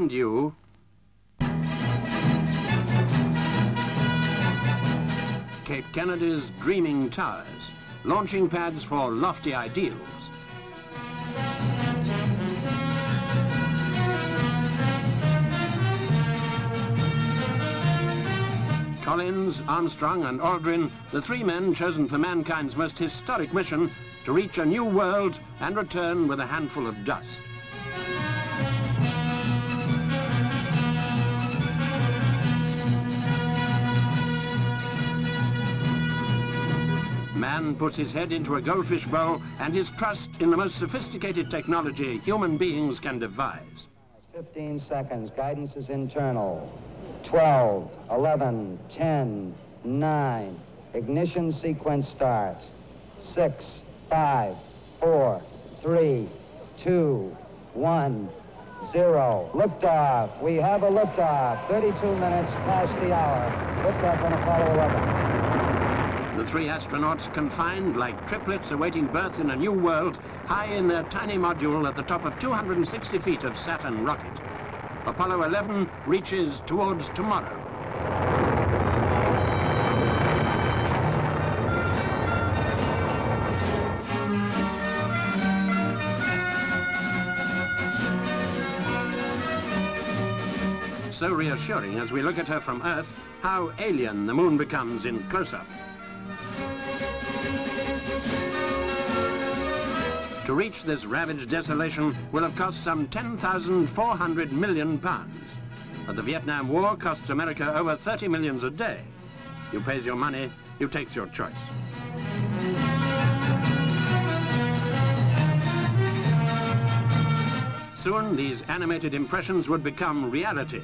And you. Cape Kennedy's dreaming towers, launching pads for lofty ideals. Collins, Armstrong and Aldrin, the three men chosen for mankind's most historic mission to reach a new world and return with a handful of dust. Man puts his head into a goldfish bowl and his trust in the most sophisticated technology human beings can devise. 15 seconds. Guidance is internal. 12, 11, 10, 9. Ignition sequence starts. 6, 5, 4, 3, 2, 1, 0. Liftoff. We have a liftoff. 32 minutes past the hour. Liftoff on Apollo 11. The three astronauts confined like triplets awaiting birth in a new world, high in their tiny module at the top of 260 feet of Saturn rocket. Apollo 11 reaches towards tomorrow. So reassuring as we look at her from Earth, how alien the moon becomes in close-up. To reach this ravaged desolation will have cost some 10,400 million pounds. But the Vietnam War costs America over 30 millions a day. You pays your money, you takes your choice. Soon, these animated impressions would become reality.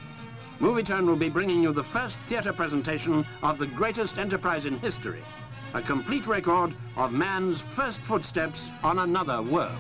Movietone will be bringing you the first theatre presentation of the greatest enterprise in history, a complete record of man's first footsteps on another world.